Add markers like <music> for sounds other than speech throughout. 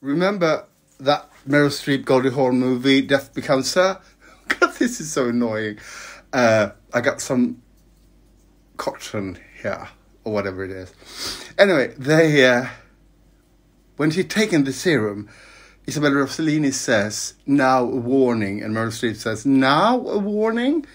Remember that Meryl Streep Goldie Hawn movie, Death Becomes Her? <laughs> God, this is so annoying. Uh, I got some cotton here, or whatever it is. Anyway, they, uh, when she'd taken the serum, Isabella Rossellini says, now a warning, and Meryl Streep says, now a warning?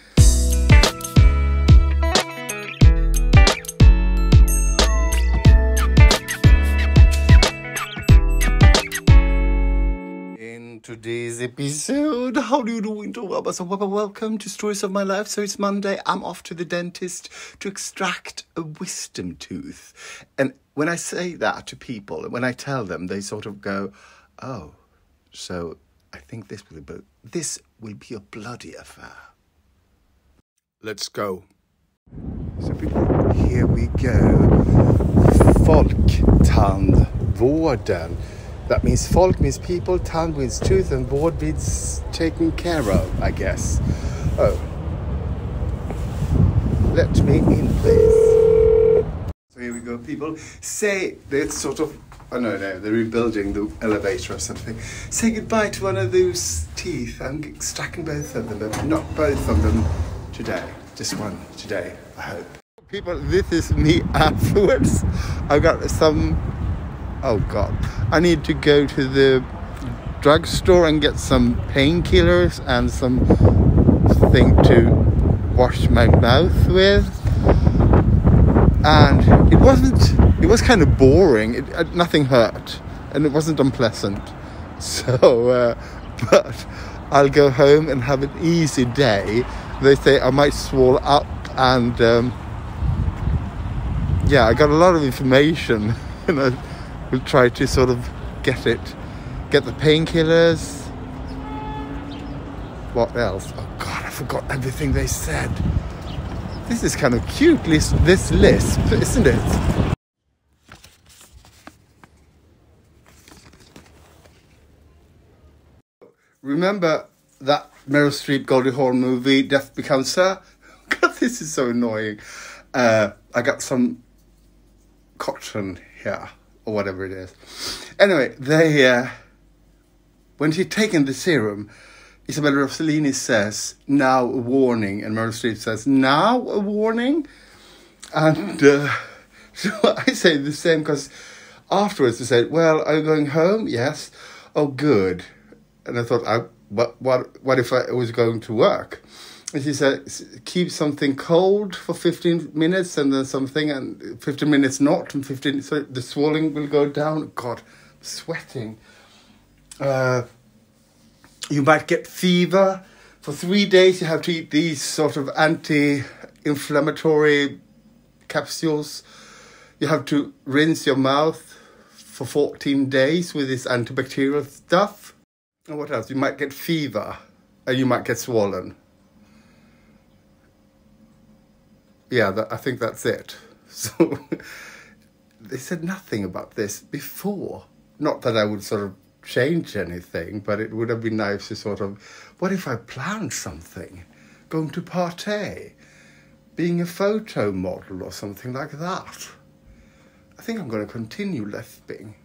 Today's episode, how do you do, Winter So, welcome to Stories of My Life. So, it's Monday. I'm off to the dentist to extract a wisdom tooth. And when I say that to people, when I tell them, they sort of go, oh, so I think this will be, this will be a bloody affair. Let's go. So people, here we go. Folktandvården. That means folk means people, tongue means tooth, and board means taken care of, I guess. Oh. Let me in, please. So here we go, people. Say, it's sort of Oh no, no, they're rebuilding the elevator or something. Say goodbye to one of those teeth. I'm extracting both of them, but not both of them today. Just one today, I hope. People, this is me <laughs> afterwards. I've got some. Oh god. I need to go to the drugstore and get some painkillers and some thing to wash my mouth with. And it wasn't it was kind of boring. It, uh, nothing hurt, and it wasn't unpleasant. <laughs> So, uh, but I'll go home and have an easy day. They say I might swell up, and um, yeah, I got a lot of information, <laughs> and I will try to sort of get it, get the painkillers. What else? Oh God, I forgot everything they said. This is kind of cute, this lisp, isn't it? Remember that Meryl Streep Goldie Hawn movie, Death Becomes Her? <laughs> God, this is so annoying. Uh, I got some cotton here, or whatever it is. Anyway, they, uh, when she'd taken the serum, Isabella Rossellini says, now a warning, and Meryl Streep says, now a warning? And uh, <laughs> so I say the same because afterwards they said, well, are you going home? Yes. Oh, good and I thought, I, what, what, what if I was going to work? She said, keep something cold for 15 minutes and then something, and 15 minutes not, and 15, so the swelling will go down. God, sweating. Uh, you might get fever. For three days, you have to eat these sort of anti inflammatory capsules. You have to rinse your mouth for 14 days with this antibacterial stuff. And what else? You might get fever and you might get swollen. Yeah, that, I think that's it. <laughs> So they said nothing about this before. Not that I would sort of change anything, but it would have been nice to sort of, what if I planned something? Going to partay? Being a photo model or something like that? I think I'm going to continue lefting.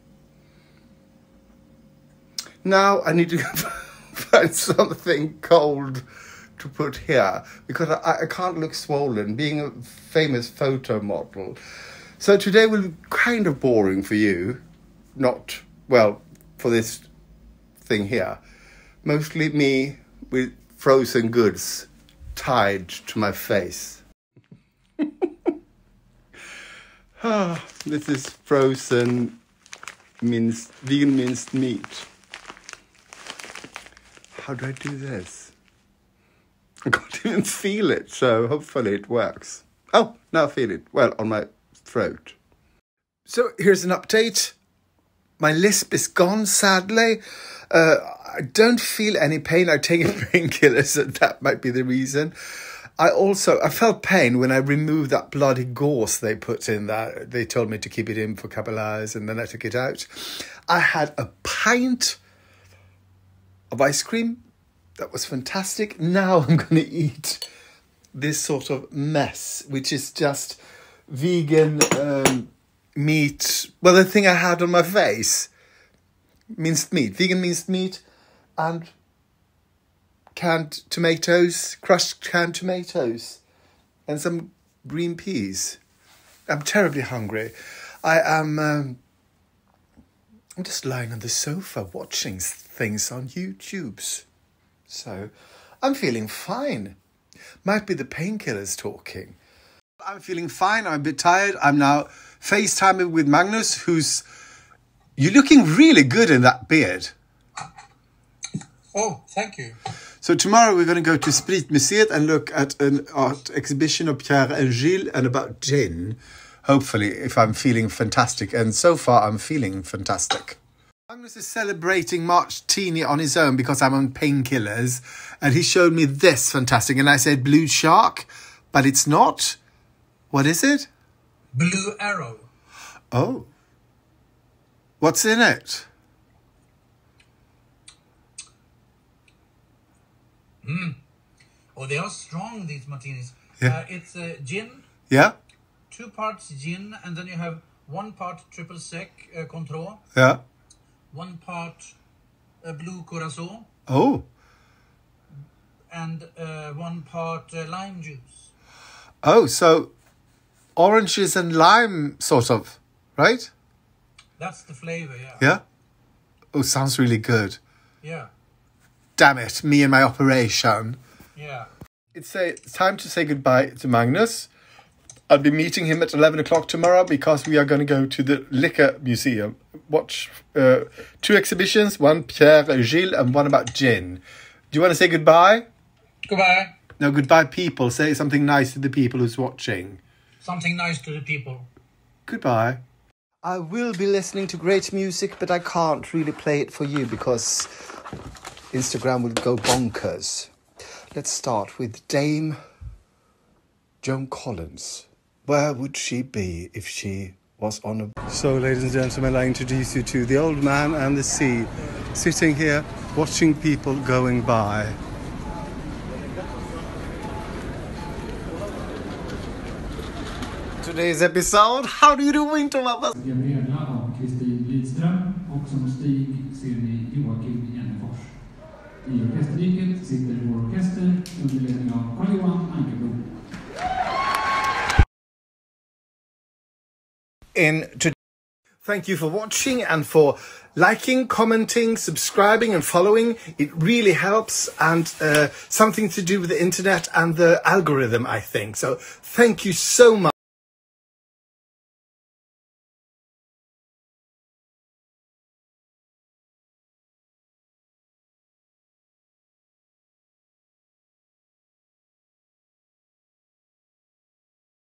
Now I need to <laughs> find something cold to put here because I, I can't look swollen being a famous photo model. So today will be kind of boring for you. Not, well, for this thing here. Mostly me with frozen goods tied to my face. <laughs> ah, this is frozen minced, vegan minced meat how do I do this? <laughs> I can't even feel it, so hopefully it works. Oh, now I feel it. Well, on my throat. So here's an update. My lisp is gone, sadly. Uh, I don't feel any pain. I've taken <laughs> painkillers, and that might be the reason. I also I felt pain when I removed that bloody gauze they put in there. They told me to keep it in for a couple of hours, and then I took it out. I had a pint of ice cream. That was fantastic. Now I'm <laughs> going to eat this sort of mess, which is just vegan um, meat. Well, the thing I had on my face. minced meat, vegan minced meat, and canned tomatoes, crushed canned tomatoes, and some green peas. I'm terribly hungry. I am. Um, I'm just lying on the sofa watching things on YouTube's. So, I'm feeling fine. Might be the painkillers talking. I'm feeling fine. I'm a bit tired. I'm now FaceTiming with Magnus, who's. You're looking really good in that beard. Oh, thank you. So tomorrow we're going to go to Spritmuseet and look at an art exhibition of Pierre and Gilles and about gin. Hopefully, if I'm feeling fantastic, and so far I'm feeling fantastic. Magnus is celebrating Martini on his own because I'm on painkillers, and he showed me this fantastic, and I said Blue Shark, but it's not. What is it? Blue Arrow. Oh. What's in it? Oh, they are strong, these martinis. Yeah. Uh, it's uh, gin, Yeah? two parts gin, and then you have one part triple sec uh, Cointreau, Yeah. One part uh, blue Curacao, Oh. and uh, one part uh, lime juice. Oh, so oranges and lime, sort of, right? That's the flavor, yeah. Yeah? Oh, sounds really good. Yeah. Damn it, me and my operation. Yeah. It's, a, it's time to say goodbye to Magnus. I'll be meeting him at 11 o'clock tomorrow because we are going to go to the Liquor Museum. Watch uh, two exhibitions, one Pierre Gilles and one about gin. Do you want to say goodbye? Goodbye. No, goodbye, people. Say something nice to the people who's watching. Something nice to the people. Goodbye. I will be listening to great music, but I can't really play it for you because Instagram will go bonkers. Let's start with Dame Joan Collins. Where would she be if she was on a. So, ladies and gentlemen, I introduce you to the old man and the sea, sitting here watching people going by. Today's episode How do you do, Winterlovers? Gabriella av Kristin Lidström och som Stig ser ni Joakim Jennefors. In to thank you for watching and for liking commenting subscribing and following. It really helps and uh, something to do with the internet and the algorithm i think. So thank you so much